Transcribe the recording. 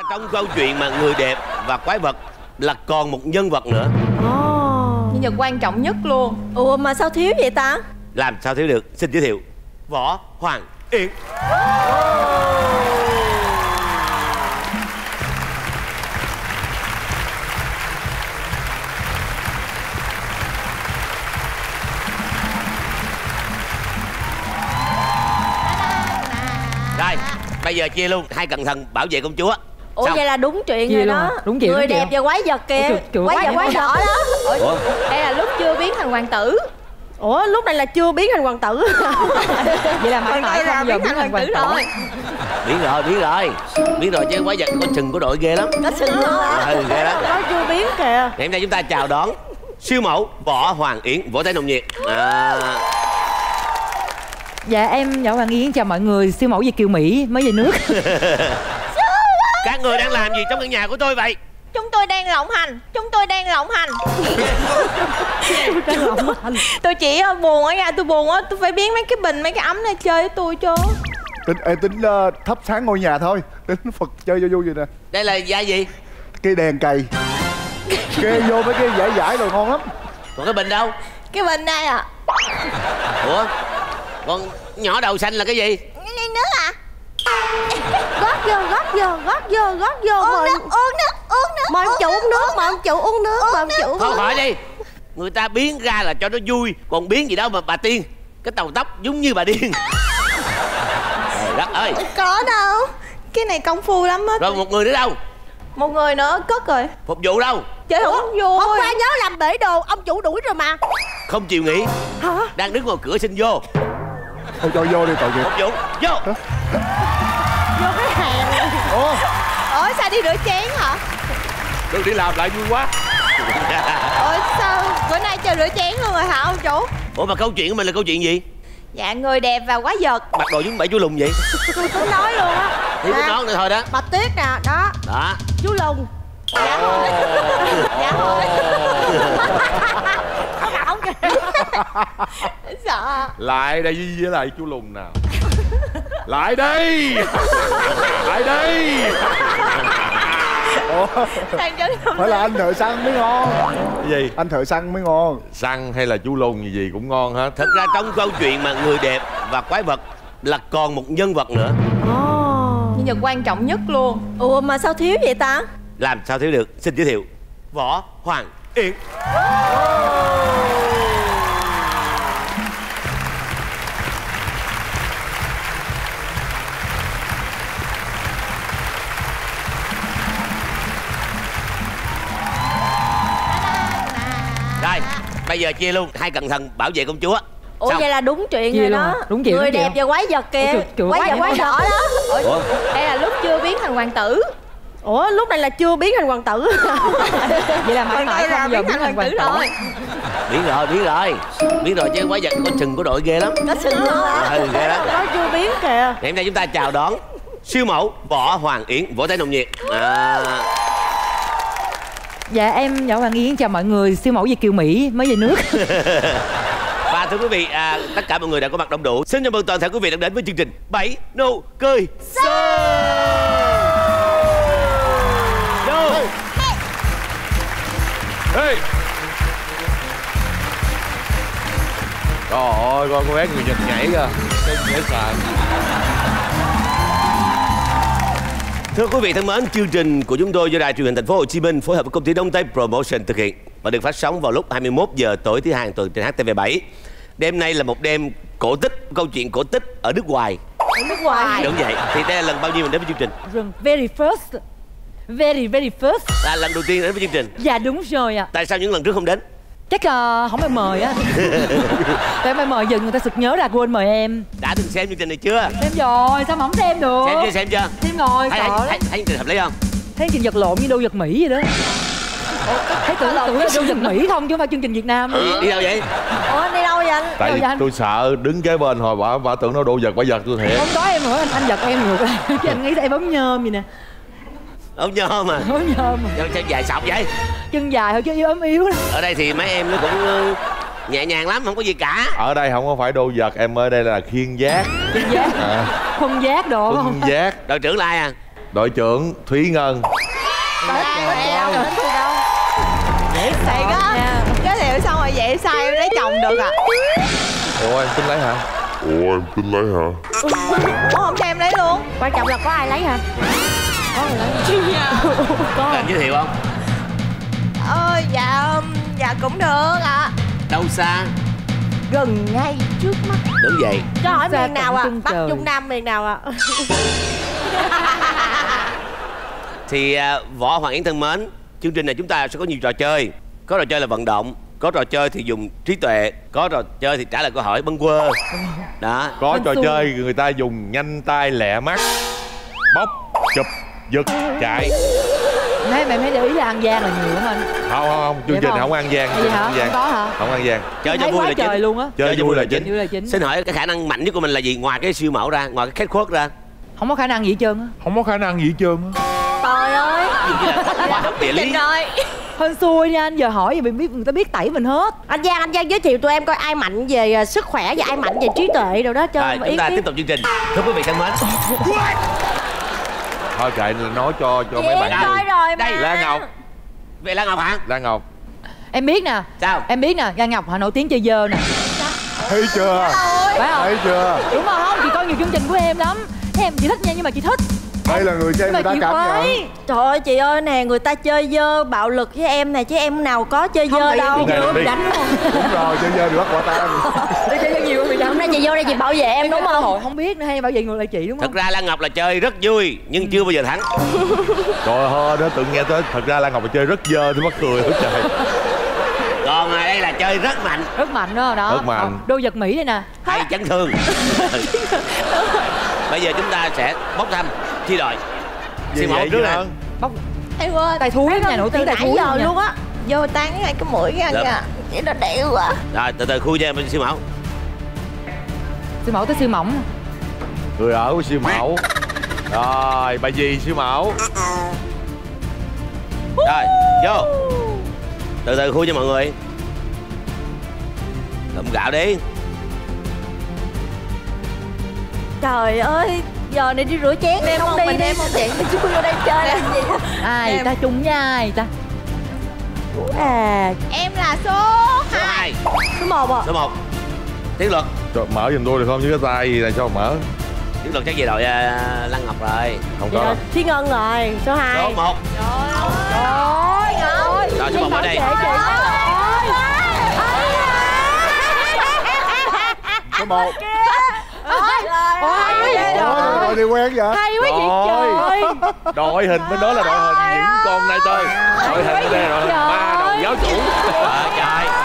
ra trong câu chuyện mà người đẹp và quái vật là còn một nhân vật nữa. Ồ. Nhân vật quan trọng nhất luôn. Ủa mà sao thiếu vậy ta? Làm sao thiếu được? Xin giới thiệu võ hoàng yến. Rồi bây giờ chia luôn hai cẩn thận bảo vệ công chúa Ủa Xong. vậy là đúng chuyện Chia rồi luôn đó? Đúng chuyện, Người đúng đẹp và quái vật kìa. Ủa, Quái vật quái đỏ đó. Ủa? đây là lúc chưa biến thành hoàng tử? Ủa lúc này là chưa biến thành hoàng tử. Vậy là mãi mãi không giờ biến thành hoàng tử rồi biết rồi biết rồi. Biết rồi chứ quái vật có chừng của đội ghê lắm. Có sừng luôn hả? Ừ ghê lắm. Nó chưa biến kìa. Ngày hôm nay chúng ta chào đón siêu mẫu võ hoàng yến vỗ tay nồng nhiệt. À, dạ em võ hoàng yến chào mọi người. Siêu mẫu Việt kiều mỹ mới về nước các người đang làm gì trong căn nhà của tôi vậy? Chúng tôi đang lộng hành. Chúng tôi đang lộng hành. Tôi chỉ ờ, buồn ở nhà tôi buồn á. Tôi phải biến mấy cái bình mấy cái ấm này chơi với tôi chứ tính ê, tính ờ, thắp sáng ngôi nhà thôi. Tính phật chơi cho vui vậy nè. Đây là gia gì? Cây đèn cày. Kê vô mấy cái giải giải rồi ngon lắm. Còn cái bình đâu? Cái bình đây à ủa? Còn nhỏ đầu xanh là cái gì? Cái nước à vô gót vô gót vô gót vô uống Mời nước uống nước uống nước mời ông chủ uống nước Mời ông chủ uống nước Mời ông chủ thôi uống khỏi đi. Người ta biến ra là cho nó vui còn biến gì đâu mà bà tiên. Cái tàu tóc giống như bà điên. Trời đất ơi. Có đâu. Cái này công phu lắm á. Rồi một người nữa đâu? Một người nữa cất rồi. Phục vụ đâu? Chơi không vui. Hôm qua nhớ làm bể đồ Ông chủ đuổi rồi mà. Không chịu nghỉ. Hả? Đang đứng ngoài cửa xin vô. Thôi cho vô đi tội nghiệp. Phục vụ vô. Hàng ủa? Ủa sao đi rửa chén hả? Đừng đi làm lại vui quá. Ủa sao bữa nay chơi rửa chén luôn rồi hả ông chủ? Ủa mà câu chuyện của mình là câu chuyện gì? Dạ người đẹp và quái vật mặc đồ giống bảy chú lùn vậy. Tôi có nói luôn á. Thì có Nè, nói nữa thôi đó. Bạch Tuyết nè Đó. Đó. Chú Lùng. Dạ thôi dạ thôi Ông ổng kìa. Sợ. Lại đây với, lại chú lùn nào lại đây lại đây ủa? Phải là anh thợ săn mới ngon. Cái gì? Anh thợ săn mới ngon. Săn hay là chú lùn gì gì cũng ngon hết. Thật ra trong câu chuyện mà người đẹp và quái vật là còn một nhân vật nữa. Ồ. Nhân vật quan trọng nhất luôn. Ủa mà sao thiếu vậy ta? Làm sao thiếu được? Xin giới thiệu võ hoàng yến bây giờ chia luôn hai cẩn thận bảo vệ công chúa. Ủa Xong. vậy là đúng chuyện Chia rồi luôn đó. hả? Đúng chuyện, Người đúng đẹp chuyện. và quái vật kìa. Ủa, trời, Quái vật quái đỏ đó. Ủa? Đây là lúc chưa biến thành hoàng tử. Ủa lúc này là chưa biến thành hoàng tử. Vậy là mãi Còn mãi không giờ biến biến thành hoàng tử. Rồi biết rồi biết rồi. Biết rồi chứ quái vật có chừng của đội ghê lắm. Có sừng luôn hả ừ ghê lắm. Nó chưa biến kìa. Ngày hôm nay chúng ta chào đón siêu mẫu võ hoàng yến vỗ tay nồng nhiệt. À, dạ em võ hoàng yến chào mọi người. Siêu mẫu Việt kiều mỹ mới về nước. Và thưa quý vị à, tất cả mọi người đã có mặt đông đủ. Xin chào mừng toàn thể quý vị đã đến với chương trình bảy nụ cười Đâu? Ê! Trời ơi, con con bé người Nhật nhảy kìa. Cái dễ sợ Thưa quý vị thân mến, chương trình của chúng tôi do Đài truyền hình Thành phố Hồ Chí Minh phối hợp với công ty Đông Tây Promotion thực hiện và được phát sóng vào lúc 21 giờ tối thứ hai hàng tuần trên HTV7. Đêm nay là một đêm cổ tích, câu chuyện cổ tích ở nước ngoài. Ở nước ngoài Đúng vậy. Thì đây là lần bao nhiêu mình đến với chương trình? Very first very very first Là lần đầu tiên đến với chương trình. dạ đúng rồi ạ Tại sao những lần trước không đến? Chắc là không ai mời á em mời dừng người ta sực nhớ ra quên mời em Đã từng xem chương trình này chưa? xem rồi sao mà không xem được Xem chưa? Xem chưa? xem rồi Thấy, sợ thấy, lắm thấy, thấy chương trình hợp lý không? thấy chương trình vật lộn như đô vật mỹ vậy đó thấy tưởng tưởng là đô vật mỹ không chứ không phải chương trình việt nam Đi, đi đâu vậy? Ủa anh đi đâu vậy anh Tại Đâu vậy anh? tôi sợ đứng kế bên hồi bà, bà tưởng nó đồ vật bà giật tôi thiệt không có em nữa anh, anh giật em ngược lại chứ anh nghĩ em bấm nhôm vậy nè Không nhớ mà. bấm nhôm mà sao dài sọc vậy? Chân dài thôi chứ yếu ấm yếu lắm Ở đây thì mấy em nó cũng ờ, nhẹ nhàng lắm, không có gì cả. Ở đây không có phải đồ vật Em ở đây là khiên giác. Chân giác? À, khuân giác đồ Phân không giác. Đội trưởng lai à? đội trưởng thúy ngân. Thiệt á giới thiệu xong rồi vậy sao em lấy chồng được à? Ủa em tính lấy hả? Ủa không cho em lấy luôn. Quan trọng là có ai lấy hả? Cần giới thiệu không ờ dạ dạ cũng được ạ. Đâu xa? Gần ngay trước mắt. Đứng dậy cho hỏi miền nào à bắc trời. trung nam miền nào à thì à, võ hoàng yến thân mến chương trình này chúng ta sẽ có nhiều trò chơi. Có trò chơi là vận động có trò chơi thì dùng trí tuệ có trò chơi thì trả lời câu hỏi bâng quơ. Đó. Có trò chơi người ta dùng nhanh tay lẹ mắt bóc chụp giật chạy mấy mày mới để ý là ăn gian là nhiều lắm anh không không không chương trình không? không ăn gian Vậy chương hả? không có hả? không ăn gian. Chơi cho Thấy vui quá là trời chính luôn á. Chơi cho vui là chính. Như là chính. Xin hỏi cái khả năng mạnh nhất của mình là gì? Ngoài cái siêu mẫu ra ngoài cái kết khuất ra. Không có khả năng gì hết trơn á. Không có khả năng gì hết trơn á. Trời ơi. Học địa lý. Rồi. Hên xui nha anh giờ hỏi gì mình biết người ta biết tẩy mình hết. Anh giang anh giang giới thiệu tụi em coi ai mạnh về à, sức khỏe và ai mạnh về trí tuệ rồi đó cho ý chúng ta tiếp tục chương trình. Thưa quý vị thân mến thôi kệ nói cho cho mấy Chị bạn em vui coi rồi mà. Đây. lan ngọc. Về lan ngọc hả? Lan ngọc. Em biết nè. Sao? Em biết nè Gan Ngọc họ nổi tiếng chơi dơ nè. Thấy chưa? Phải không? Thấy chưa? Đúng không chị coi nhiều chương trình của em lắm. Thế em chị thích nha nhưng mà chị thích. Đây là người mà người ta chị cảm nhận. Trời ơi chị ơi nè người ta chơi dơ bạo lực với em nè chứ em nào có chơi dơ tại đâu. đánh không đúng rồi chơi dơ được bắt quả tang Đi chơi dơ nhiều bị đánh hôm nay chị vô đây chị bảo vệ em đúng không? Hồi không biết nữa hay bảo vệ ngược lại chị đúng thật không? ra lan ngọc là chơi rất vui nhưng chưa bao giờ thắng. Trời ơi đó tự nghe tới thật ra lan ngọc là chơi rất dơ thì mắc cười hết trời. Còn đây là chơi rất mạnh. Rất mạnh đó đó. Rất mạnh. Ờ, đô vật mỹ đây nè. Hay chấn thương. Bây giờ chúng ta sẽ bốc thăm chia đội. Siêu mẫu trước nè bóc em quên tay thúi nhà nổi tiếng giờ nha. luôn á. Vô tán hai cái mũi ra Được. kìa. Vậy nó đểu quá. Rồi từ từ khui cho em siêu mẫu siêu mẫu tới siêu mỏng người ở của siêu mẫu. Rồi bà gì siêu mẫu? Rồi vô. Từ từ khui cho mọi người. Lụm gạo đi. Trời ơi giờ này đi rửa chén Em không không, đi mình đi em không. tiện chú vô đây chơi làm gì ai Em. ta chung với ai ta? À. Em là số hai. 2 số một à. Số 1 tiến luật. Trời, mở giùm tôi được không? Chứ cái tay gì này sao mở? Tiến luật chắc về đội uh, lăng ngọc rồi. Không có. Thiên Ngân rồi số 2 số 1 Trời ơi rồi số 1 ở đây. Số một. Ôi, ôi rồi đi quen vậy? Hay quá vậy trời. Đội hình bên đó là đội hình những con nai tơi đội hình bên đây là đội hình ba đầu giáo chủ. Trời